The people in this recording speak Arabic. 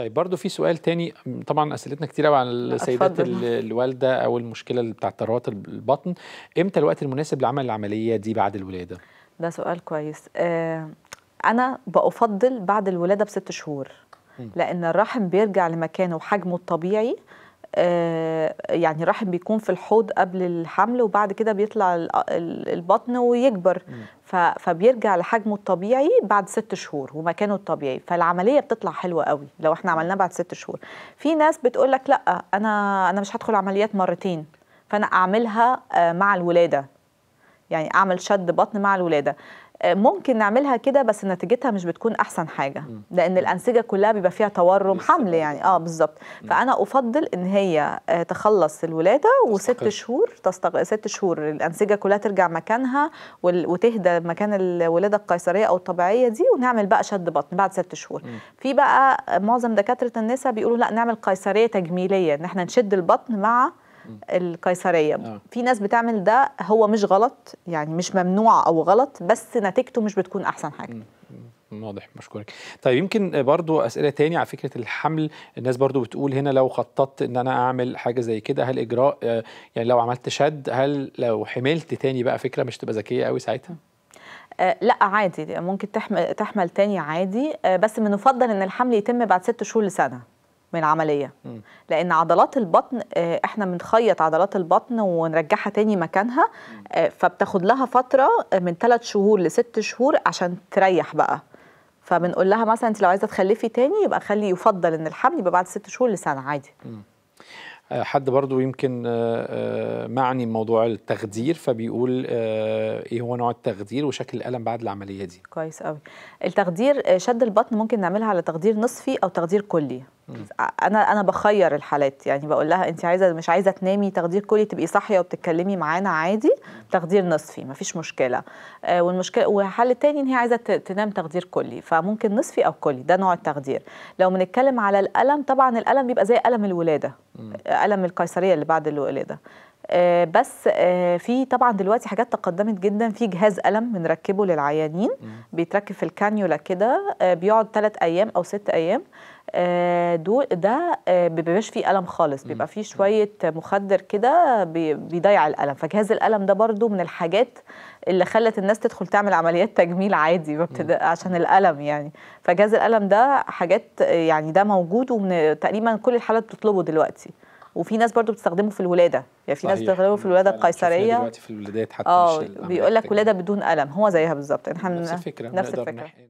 طيب برضو في سؤال تاني. طبعا أسئلتنا كتير قوي عن السيدات. الوالدة أو المشكلة اللي بتاعت ترهات البطن. إمتى الوقت المناسب لعمل العملية دي بعد الولادة؟ ده سؤال كويس. آه أنا بفضل بعد الولادة بست شهور. لأن الرحم بيرجع لمكانه وحجمه الطبيعي. يعني الرحم بيكون في الحوض قبل الحمل وبعد كده بيطلع ال- ال- البطن ويكبر. فبيرجع لحجمه الطبيعي بعد ست شهور ومكانه الطبيعي. فالعملية بتطلع حلوة قوي لو إحنا عملناها بعد ست شهور. في ناس بتقول لك لأ أنا أنا مش هدخل عمليات مرتين فأنا أعملها آه، مع الولادة. يعني أعمل شد بطن مع الولادة آه، ممكن نعملها كده بس نتيجتها مش بتكون أحسن حاجة. لأن الأنسجة كلها بيبقى فيها تورم حمل. يعني آه بالظبط فأنا أفضل إن هي آه، تخلص الولادة وست. شهور تستغ... ست شهور الأنسجة كلها ترجع مكانها. وتهدى مكان الولادة القيصرية أو الطبيعية دي ونعمل بقى شد بطن بعد ست شهور. في بقى معظم دكاترة النساء بيقولوا لا نعمل قيصرية تجميلية إن إحنا نشد البطن مع القيصرية. آه. في ناس بتعمل ده هو مش غلط يعني مش ممنوع أو غلط بس نتيجته مش بتكون أحسن حاجة. واضح مشكورك طيب يمكن برضو أسئلة تاني على فكرة الحمل. الناس برضو بتقول هنا لو خططت إن أنا أعمل حاجة زي كده هل إجراء آه، يعني لو عملت شد هل لو حملت تاني بقى فكرة مش تبقى ذكية قوي ساعتها؟ آه لا عادي ممكن تحمل تحمل تاني عادي. آه بس من يفضل إن الحمل يتم بعد ست شهور لسنة. من العملية. لأن عضلات البطن آه إحنا بنخيط عضلات البطن ونرجعها تاني مكانها آه فبتاخد لها فترة من ثلاث شهور لست شهور عشان تريح بقى. فبنقول لها مثلا أنت لو عايزة تخلفي تاني يبقى خلي يفضل إن الحمل يبقى بعد ست شهور لسنة عادي. آه، حد برضو يمكن آه، آه، معني بموضوع التخدير فبيقول آه، إيه هو نوع التخدير وشكل الألم بعد العملية دي؟ كويس قوي التخدير آه، شد البطن ممكن نعملها على تخدير نصفي أو تخدير كلي. أنا أنا بخير الحالات. يعني بقول لها انت عايزة مش عايزة تنامي تخدير كلي تبقي صاحية وبتتكلمي معانا عادي تخدير نصفي مفيش مشكلة. آه، والمشكلة والحل التاني إن هي عايزة تنام تخدير كلي فممكن نصفي أو كلي ده نوع التخدير لو بنتكلم على الألم طبعا الألم بيبقى زي ألم الولادة ألم القيصرية اللي بعد الولادة. بس آه، في طبعا دلوقتي حاجات تقدمت جدا في جهاز الم بنركبه للعيانين بيتركب في الكانيولا كده آه، بيقعد ثلاث أيام أو ست أيام آه، دول ده آه، بيبقاش فيه الم خالص بيبقى فيه شوية مخدر كده بي- بيضيع الالم فجهاز الالم ده برضو من الحاجات اللي خلت الناس تدخل تعمل عمليات تجميل عادي عشان الالم يعني. فجهاز الالم ده حاجات آه، يعني ده موجود ومن تقريبا كل الحالات بتطلبه دلوقتي. وفي ناس برضو بتستخدمه في الولادة. يعني في ناس. بتستخدمه في الولادة القيصرية. دلوقتي في الولادات حتى آه بيقول لك. ولادة بدون ألم. هو زيها بالظبط. إحنا نفس الفكرة. نفس الفكرة